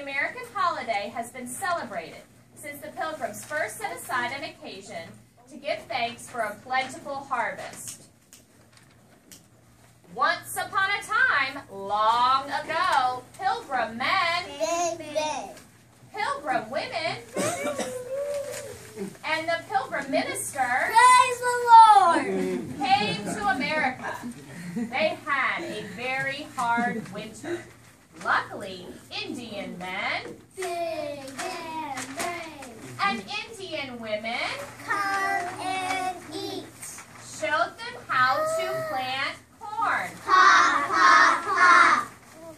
American holiday has been celebrated since the Pilgrims first set aside an occasion to give thanks for a plentiful harvest. Once upon a time, long ago, Pilgrim men, Big, big. Pilgrim women, and the Pilgrim minister Praise the Lord. came to America. They had a very hard winter. Luckily, Indian men Big and big. and Indian women Come and eat. showed them how to plant corn Ha, ha, ha.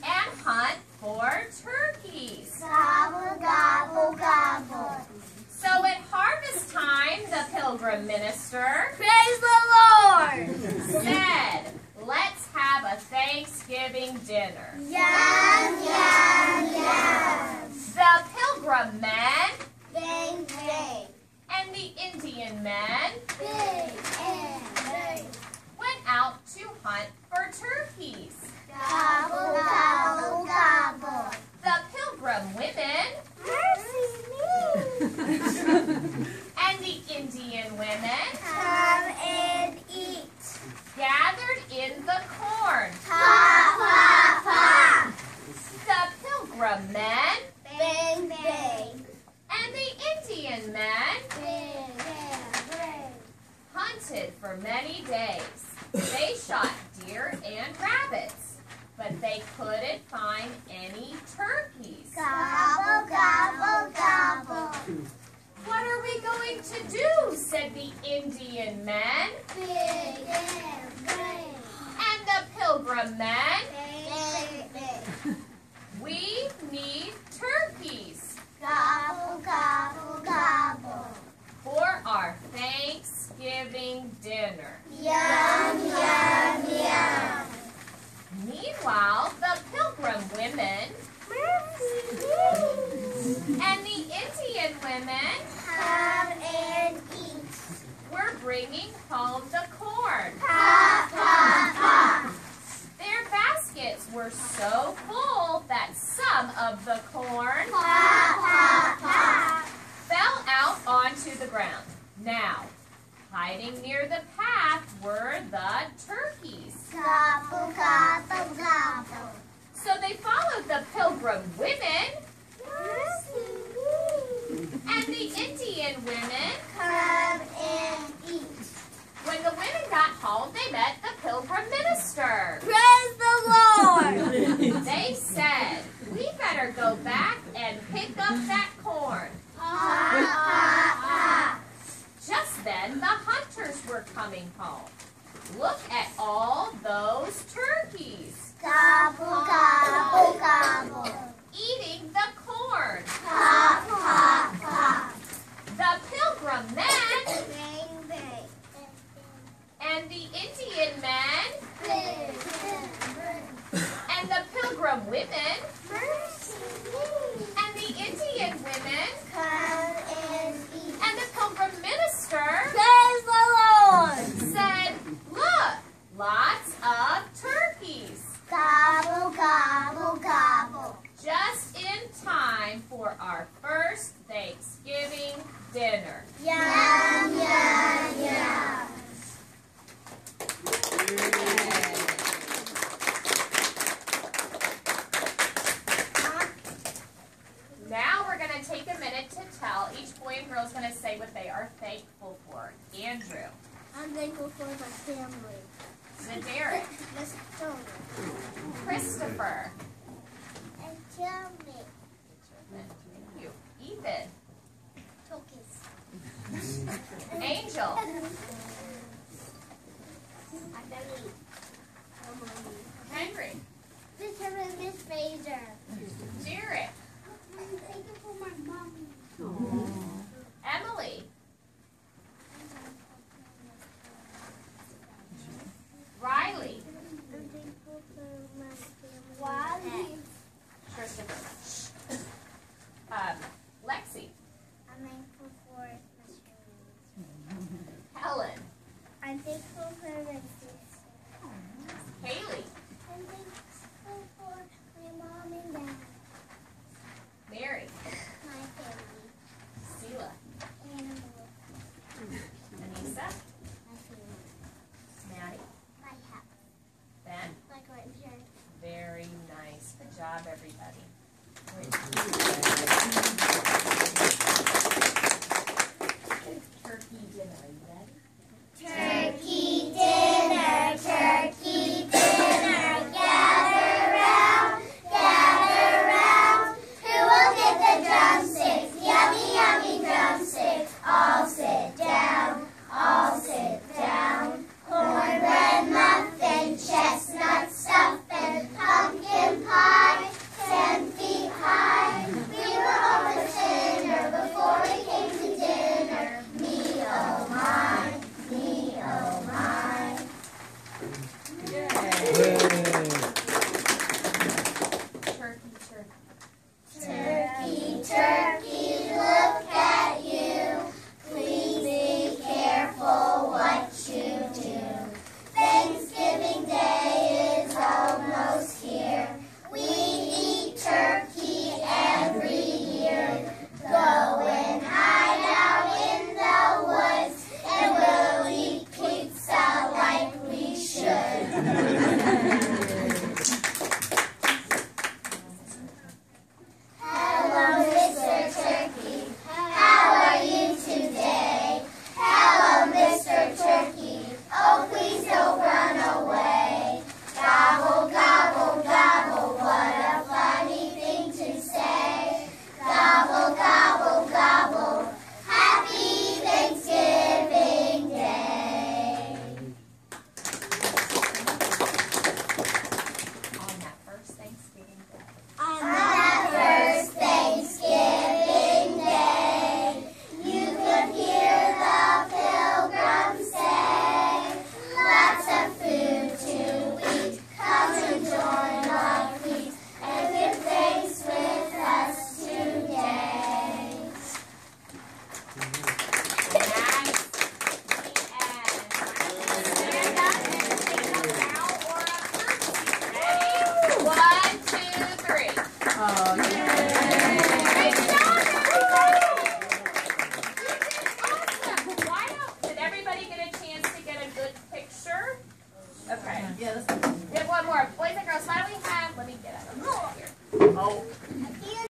and hunt for turkeys. Gobble, gobble, gobble. So at harvest time, the pilgrim minister Praise the Lord. said, Let's have a Thanksgiving dinner. Yum, yum, yum. The pilgrim men Big, big. and the Indian men Big and big. went out to hunt for turkeys. Gobble, gobble, gobble. The pilgrim women Mercy me. and the Indian women Come and eat. gathered in the corn. Ha, ha, ha. The pilgrim men Big, big. and the Indian men Big and big. hunted for many days. They shot deer and rabbits, but they couldn't find any turkeys. Gobble, gobble, gobble. What are we going to do? said the Indian men Big and big. and the pilgrim men. Big, big. We need turkeys Gobble, gobble, gobble. for our Thanksgiving dinner. Yum, yum, yum. Meanwhile, the pilgrim women Mercy me. and the Indian women Come and eat. were bringing home the corn. Ha, ha, ha. Their baskets were so full that some of the corn fell out onto the ground. Now, hiding near the path were the turkeys. Gobble, gobble, gobble. So they followed the pilgrim women and the Indian women. Come and eat. When the women got home, they met the pilgrim minister. Praise the Lord. They said, We better go back and pick up that corn. Ha, ha, ha. Just then, the hunters were coming home. Look at all those turkeys Gobble, gobble, gobble. eating the corn. Ha, ha, ha. The pilgrim men Bang, bang. and the Indian men Bang, bang, bang. and the pilgrim women Mercy me. and the Indian women Come and eat. and the pilgrim minister Praise the Lord. said, Look, lots of turkeys. Gobble, gobble, gobble. Just in time for our first Thanksgiving dinner. Yum, yum, yum. Now we're going to take a minute to tell. Each boy and girl is going to say what they are thankful for. Andrew, I'm thankful for my family. Zadaric, Miss Tony. Christopher, And me. thank you, Ethan, Cookies. Angel, Henry, This is Miss Fraser. Derek, I'm thankful for my mommy. Emily, I'm thankful for. Haley. I'm thankful for my mom and dad. Mary. My family. Animal. Anissa. My family. Maddie. My house. Ben. My grandparents. Very nice. Good job, everybody. Turkey dinner. Are you ready? Turkey.